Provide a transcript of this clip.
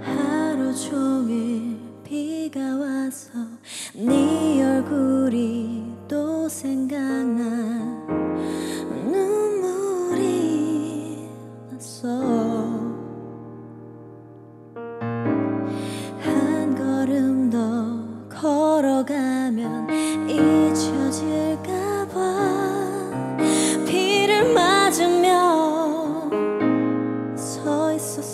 하루 종일 비가 와서 네 얼굴이 또 생각나. 눈물이 났어. 한 걸음 더 걸어가면 잊혀질